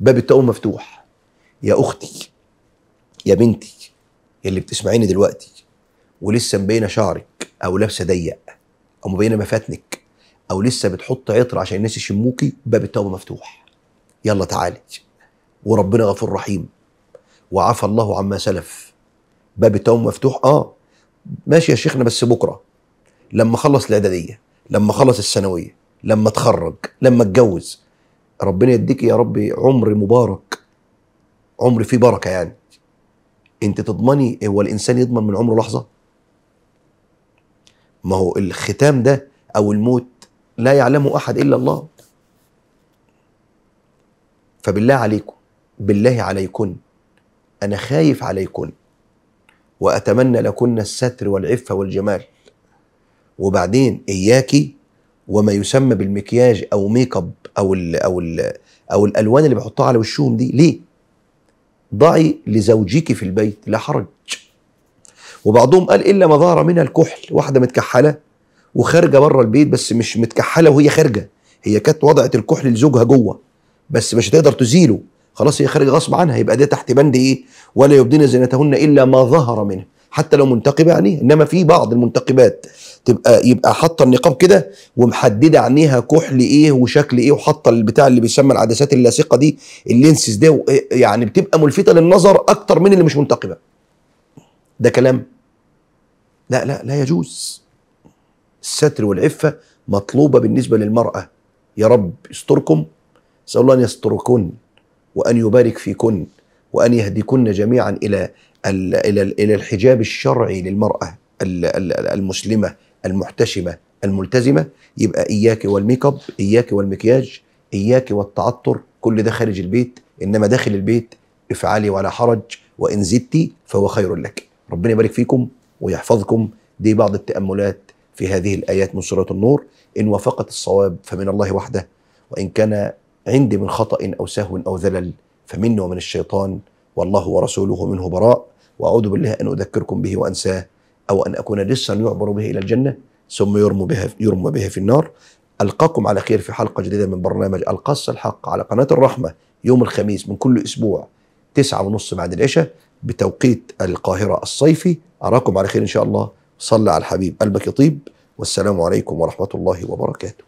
باب التوبه مفتوح يا أختي يا بنتي اللي بتسمعيني دلوقتي ولسه مبينة شعرك أو لابسة ضيق أو مبينة مفاتنك أو لسه بتحط عطر عشان الناس يشموكي باب التوبه مفتوح يلا تعالي. وربنا غفور رحيم. وعفى الله عما سلف. باب التوبه مفتوح آه. ماشي يا شيخنا بس بكرة. لما اخلص الإعدادية لما اخلص الثانوية لما اتخرج لما اتجوز ربنا يديك يا رب عمر مبارك. عمر فيه بركة يعني. انت تضمني هو الإنسان يضمن من عمره لحظة؟ ما هو الختام ده أو الموت لا يعلمه أحد إلا الله. فبالله عليكم بالله عليكن أنا خايف عليكن وأتمنى لكن الستر والعفة والجمال. وبعدين إياكي وما يسمى بالمكياج أو make up أو ال أو ال أو الألوان اللي بيحطوها على وشهم دي. ليه؟ ضعي لزوجك في البيت لا حرج. وبعضهم قال إلا ما ظهر منها الكحل واحدة متكحلة وخارجة بره البيت بس مش متكحلة وهي خارجة. هي كانت وضعت الكحل لزوجها جوه بس مش هتقدر تزيله. خلاص هي خارجة غصب عنها يبقى ده تحت بند إيه؟ ولا يبدين زينتهن إلا ما ظهر منها. حتى لو منتقبه عينيها إنما في بعض المنتقبات تبقى يبقى حاطه النقاب كده ومحددة عينيها كحل إيه وشكل إيه وحاطه البتاع اللي بيسمى العدسات اللاصقة دي اللينسز ده يعني بتبقى ملفتة للنظر أكتر من اللي مش منتقبة. ده كلام. لا لا لا يجوز. الستر والعفة مطلوبة بالنسبة للمرأة. يا رب يستركم. أسأل الله أن يستركن وأن يبارك فيكن وأن يهديكن جميعا إلى ال- إلى ال- إلى الحجاب الشرعي للمرأة ال- ال- المسلمة المحتشمة الملتزمة يبقى إياك والميك اب إياك والمكياج إياك والتعطر كل ده خارج البيت إنما داخل البيت افعلي ولا حرج وإن زدتي فهو خير لك. ربنا يبارك فيكم ويحفظكم. دي بعض التأملات في هذه الآيات من سورة النور. إن وافقت الصواب فمن الله وحده وإن كان عندي من خطأ أو سهو أو ذلل فمني ومن الشيطان والله ورسوله منه براء. وأعوذ بالله أن أذكركم به وأنساه أو أن أكون لصا يعبر به إلى الجنة ثم يرمى بها يرمى بها في النار. ألقاكم على خير في حلقة جديدة من برنامج القص الحق على قناة الرحمة يوم الخميس من كل أسبوع تسعة ونص بعد العشاء بتوقيت القاهرة الصيفي. أراكم على خير إن شاء الله. صلى على الحبيب قلبك يطيب. والسلام عليكم ورحمة الله وبركاته.